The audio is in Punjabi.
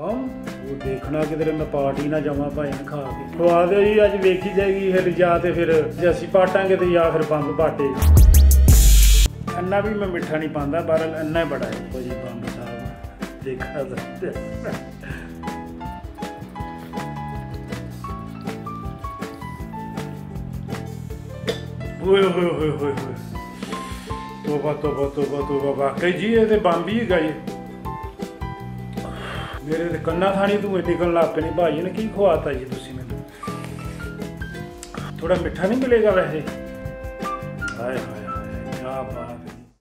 ਕੌਣ ਉਹ ਦੇਖਣਾ ਕਿਧਰੇ ਮੈਂ ਪਾਰਟੀ ਨਾ ਜਾਵਾਂ ਭਾਈ ਨੇ ਖਾ ਕੇ। ਖਵਾ ਦਿਓ ਜੀ, ਅੱਜ ਵੇਖੀ ਜਾਏਗੀ ਫਿਰ ਜਾਂ ਤੇ ਫਿਰ ਜੇ ਅਸੀਂ ਪਾਟਾਂਗੇ ਤੇ ਜਾਂ ਫਿਰ ਬੰਬ ਪਾਟੇ। ਇੰਨਾ ਵੀ ਮੈਂ ਮਿੱਠਾ ਨਹੀਂ ਪਾਉਂਦਾ ਪਰ ਇੰਨਾ ਹੀ ਬੜਾ ਹੈ ਭਾਜੀ ਬੰਬ ਸਾਹਿਬ ਦੇਖਾ ਤਾਂ ਓਏ ਹੋਏ ਹੋਏ ਹੋਏ ਤੋਬਾ ਤੋਬਾ ਤੋਬਾ ਤੋਬਾ। ਵਾਕਈ ਜੀ, ਇਹ ਤੇ ਬੰਬ ਹੀ ਹੈਗਾ ਮੇਰੇ ਤੇ ਕੰਨਾਂ ਖਾਣੀ ਤੂੰ ਨਿਕਲਣ ਲੱਗ ਪਈ ਭਾਈ ਨੇ ਕੀ ਖਵਾਤਾ ਜੀ ਤੁਸੀਂ ਮੈਨੂੰ? ਥੋੜਾ ਮਿੱਠਾ ਨਹੀਂ ਮਿਲੇਗਾ ਵੈਸੇ? ਹਾਏ ਹਾਏ ਹਾਏ ਕੀ ਬਾਤ